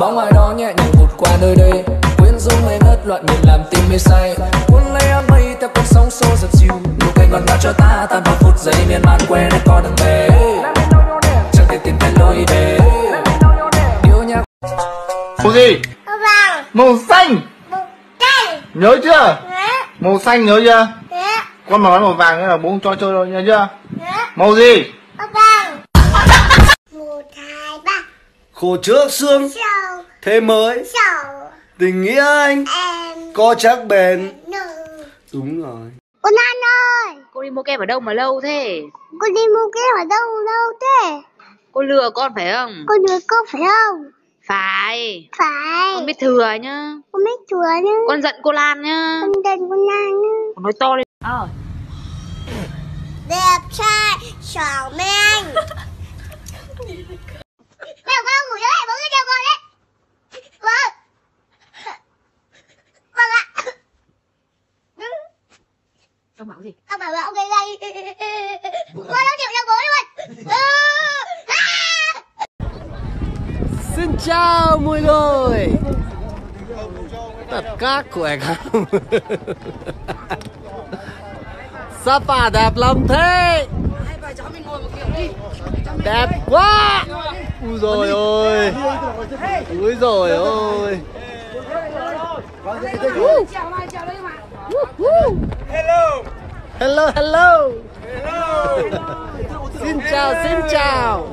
bóng ai đó nhẹ nhàng vụt qua nơi đây. Quyến rũ ngây ngất loạn nhịp làm tim mê say. Cuốn lấy áng mây theo cơn sóng xô dập dìu nụ cười ngọt ngào cho ta tan vào phút giây miên man quên hết con đường về. Chẳng thể tìm thấy lối về. Yêu nhau màu gì? Màu vàng. Màu xanh. Màu đen nhớ chưa? Màu xanh nhớ chưa? Con mà nói màu vàng là bố không cho chơi đâu nhớ chưa? Màu gì màu vàng một hai ba khổ trước xương thế mới tình nghĩa anh em có chắc bền đúng rồi cô Lan ơi Cô đi mua kem ở đâu mà lâu thế? cô đi mua kem ở đâu đâu thế Cô lừa con phải không? cô đưa cô phải không Phải. phải Con biết thừa nhá. con biết chùa nhá Con giận cô Lan nhá. con tên con Lan nhá Con nói to lên. Ờ. đẹp trai xảo men Ông bảo gì? ông bảo là ông gây gây con không chịu cho bố luôn. À! Xin chào mọi người Tất cả khỏe không Sapa đẹp lắm thế? Đẹp quá. Úi rồi ôi. Úi rồi ôi Hello Hello. Hello. Xin chào xin chào